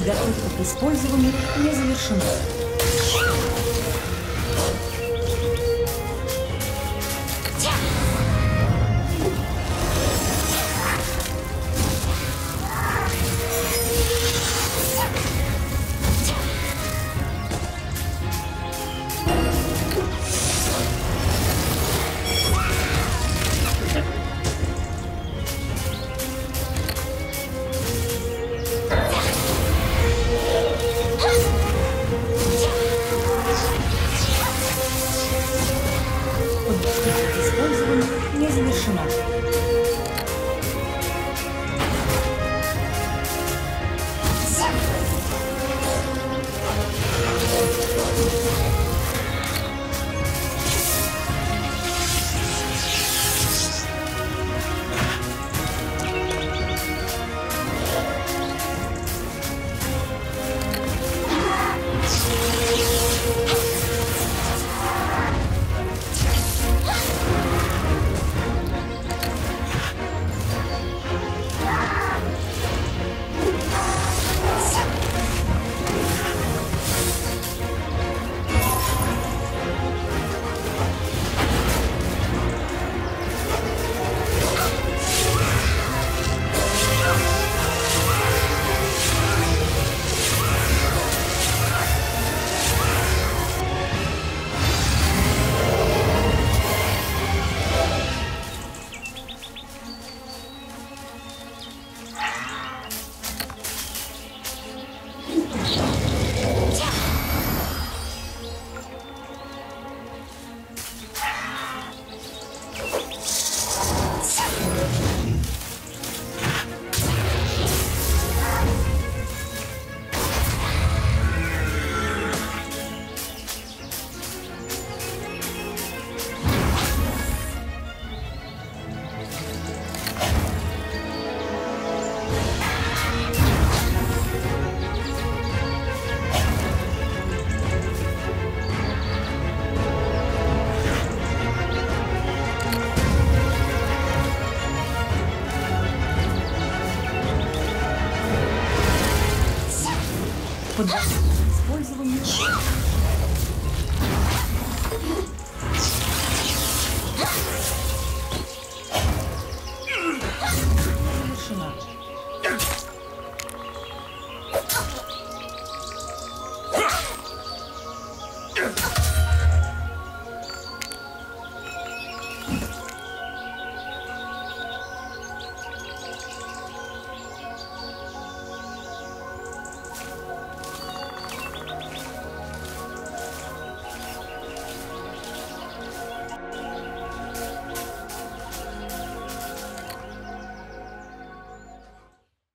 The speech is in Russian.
Подготовка к использованию не завершена. под использование. Совершена.